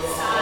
Side.